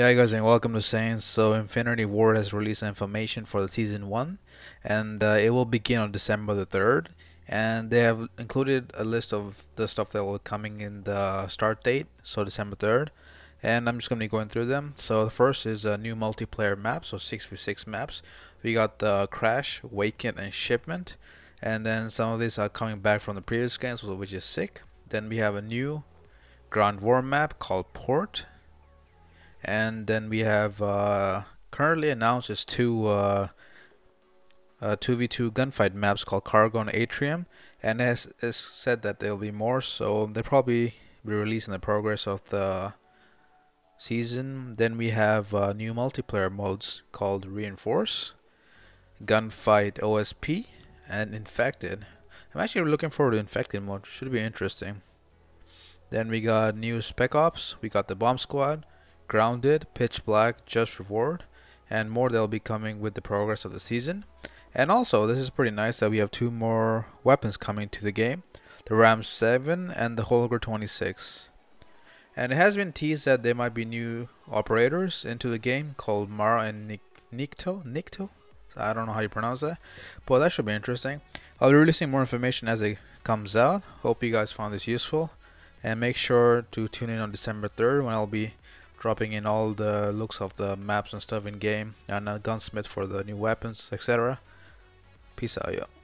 Hey guys and welcome to SANE. So Infinity Ward has released information for the season 1 and uh, it will begin on December the 3rd and they have included a list of the stuff that will be coming in the start date so December 3rd and I'm just going to be going through them. So the first is a new multiplayer map so 6v6 maps. We got the Crash, Vacant and Shipment and then some of these are coming back from the previous games which is sick. Then we have a new Ground War map called Port and then we have uh, currently announced is two uh, uh, 2v2 gunfight maps called Cargo and Atrium. And as is said that there'll be more so they'll probably be releasing the progress of the season. Then we have uh, new multiplayer modes called Reinforce Gunfight OSP and Infected. I'm actually looking forward to Infected mode. Should be interesting. Then we got new Spec Ops. We got the Bomb Squad Grounded, Pitch Black, Just Reward, and more that will be coming with the progress of the season. And also, this is pretty nice that we have two more weapons coming to the game. The Ram 7 and the Holger 26. And it has been teased that there might be new operators into the game called Mara and Nik Nikto? Nikto? I don't know how you pronounce that. But that should be interesting. I'll be releasing more information as it comes out. Hope you guys found this useful. And make sure to tune in on December 3rd when I'll be dropping in all the looks of the maps and stuff in game and a gunsmith for the new weapons etc peace out y'all